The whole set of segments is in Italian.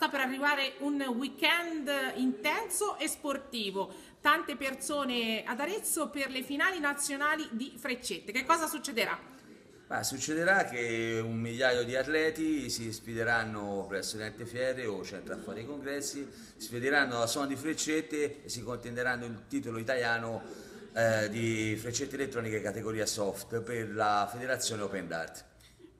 sta per arrivare un weekend intenso e sportivo. Tante persone ad Arezzo per le finali nazionali di freccette. Che cosa succederà? Ma succederà che un migliaio di atleti si sfideranno presso l'Ente Fiere o Centro Affari Congressi, si sfideranno a suono di freccette e si contenderanno il titolo italiano eh, di freccette elettroniche categoria soft per la Federazione Open Dart.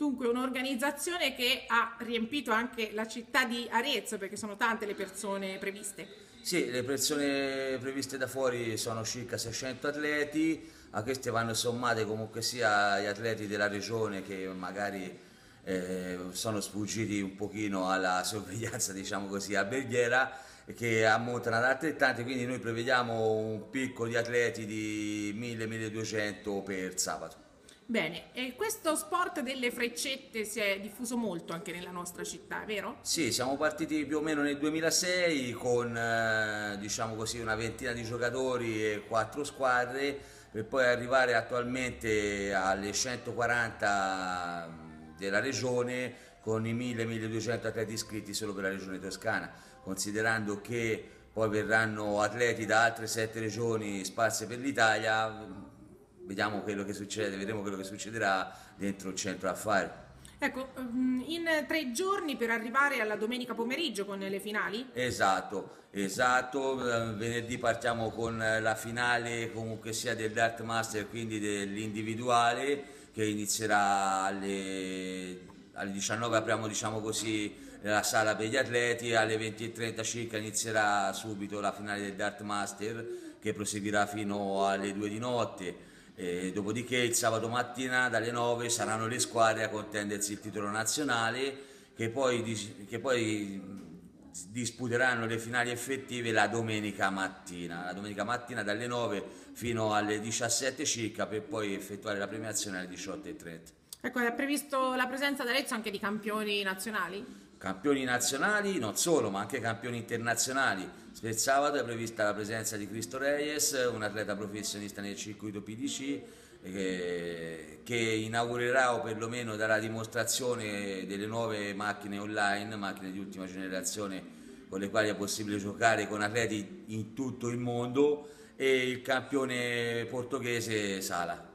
Dunque un'organizzazione che ha riempito anche la città di Arezzo perché sono tante le persone previste. Sì, le persone previste da fuori sono circa 600 atleti, a queste vanno sommate comunque sia gli atleti della regione che magari eh, sono sfuggiti un pochino alla sorveglianza diciamo così alberghiera che ammontano ad altrettanti, quindi noi prevediamo un picco di atleti di 1000-1200 per sabato. Bene, e questo sport delle freccette si è diffuso molto anche nella nostra città, vero? Sì, siamo partiti più o meno nel 2006 con eh, diciamo così, una ventina di giocatori e quattro squadre per poi arrivare attualmente alle 140 mm, della regione con i 1000-1200 atleti iscritti solo per la regione toscana, considerando che poi verranno atleti da altre sette regioni sparse per l'Italia, vediamo quello che succede, vedremo quello che succederà dentro il centro affari. Ecco, mm, in tre giorni per arrivare alla domenica pomeriggio con le finali? Esatto, esatto, eh, venerdì partiamo con la finale comunque sia del Dart Master, quindi dell'individuale, che inizierà alle, alle 19, apriamo diciamo così la sala per gli atleti, alle 20.30 circa inizierà subito la finale del Dart Master, che proseguirà fino alle 2 di notte e dopodiché il sabato mattina dalle 9 saranno le squadre a contendersi il titolo nazionale che poi, che poi disputeranno le finali effettive la domenica mattina, la domenica mattina dalle 9 fino alle 17 circa per poi effettuare la premiazione alle 18.30. Ecco, è previsto la presenza da Arezzo anche di campioni nazionali? Campioni nazionali, non solo, ma anche campioni internazionali. Per sabato è prevista la presenza di Cristo Reyes, un atleta professionista nel circuito PDC, che, che inaugurerà o perlomeno darà dimostrazione delle nuove macchine online, macchine di ultima generazione con le quali è possibile giocare con atleti in tutto il mondo e il campione portoghese Sala.